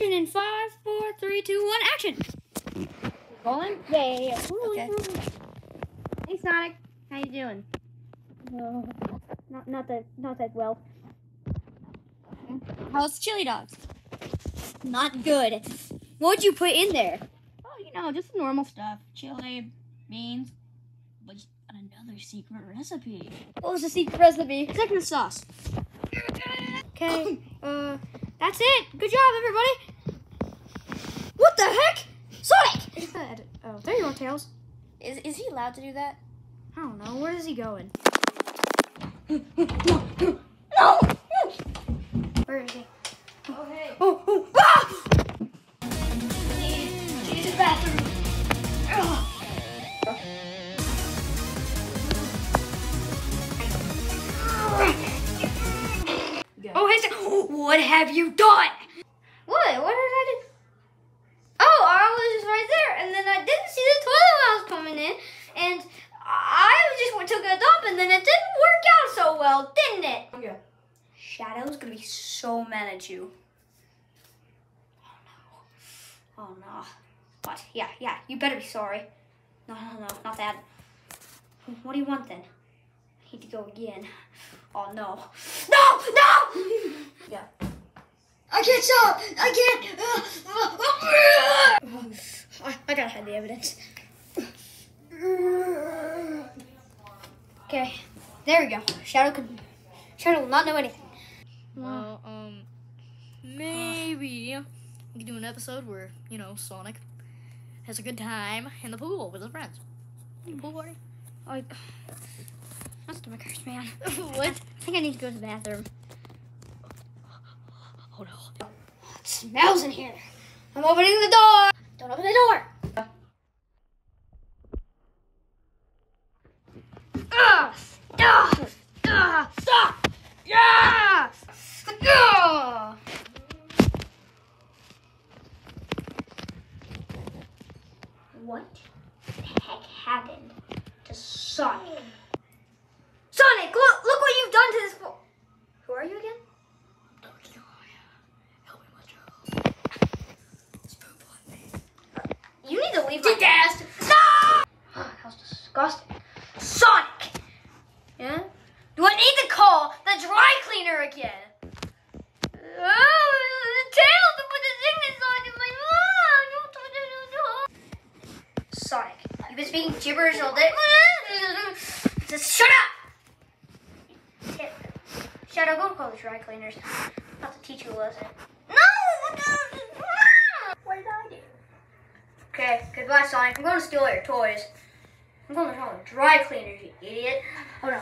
In five, four, three, two, one, action. Rolling. Yay. Okay. Hey Sonic, how you doing? No, not not that not that well. How's chili dogs? Not good. What'd you put in there? Oh, you know, just normal stuff. Chili, beans, but another secret recipe. What was the secret recipe? Secret sauce. Okay. uh, that's it. Good job, everybody. What the heck? Sonic! Oh, there you are, Tails. Is is he allowed to do that? I don't know. Where is he going? what have you done? What? What did I do? Oh, I was just right there, and then I didn't see the toilet when I was coming in, and I just went took a dump, and then it didn't work out so well, didn't it? Yeah. Shadow's gonna be so mad at you. Oh no. Oh no. What? Yeah, yeah, you better be sorry. No, no, no, not that. What do you want then? I need to go again. Oh no. No! No! Yeah. I can't stop! I can't! I, I gotta have the evidence. Okay, there we go. Shadow could. Shadow will not know anything. Well, um, maybe we can do an episode where, you know, Sonic has a good time in the pool with his friends. Pool party? I, my stomach hurts, man. what? I think I need to go to the bathroom. Oh no. It smells in here. I'm opening the door. Don't open the door. Ugh. Stop. Yeah. Ugh. Ah. What the heck happened to? Sonic, look, look what you've done to this. bo- Who are you again? Donkey Kong. Help me, my job. Spoon on me. You need to leave my gas. No! that was disgusting. Sonic! Yeah? Do I the dry cleaner again? Oh, the tail to put the sickness on in my Sonic, you've been speaking gibberish all day. Just shut up! Shadow, go call the dry cleaners. I'll have to teach you a lesson. No! What did I do? Okay, goodbye, Sonic. I'm going to steal all your toys. I'm going to call the dry cleaners, you idiot. Oh no.